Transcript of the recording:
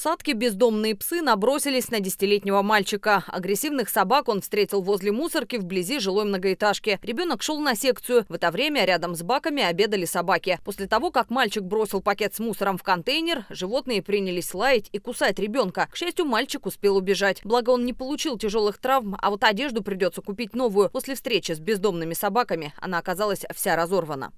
Садки садке бездомные псы набросились на десятилетнего мальчика. Агрессивных собак он встретил возле мусорки вблизи жилой многоэтажки. Ребенок шел на секцию. В это время рядом с баками обедали собаки. После того, как мальчик бросил пакет с мусором в контейнер, животные принялись лаять и кусать ребенка. К счастью, мальчик успел убежать. Благо, он не получил тяжелых травм, а вот одежду придется купить новую. После встречи с бездомными собаками она оказалась вся разорвана.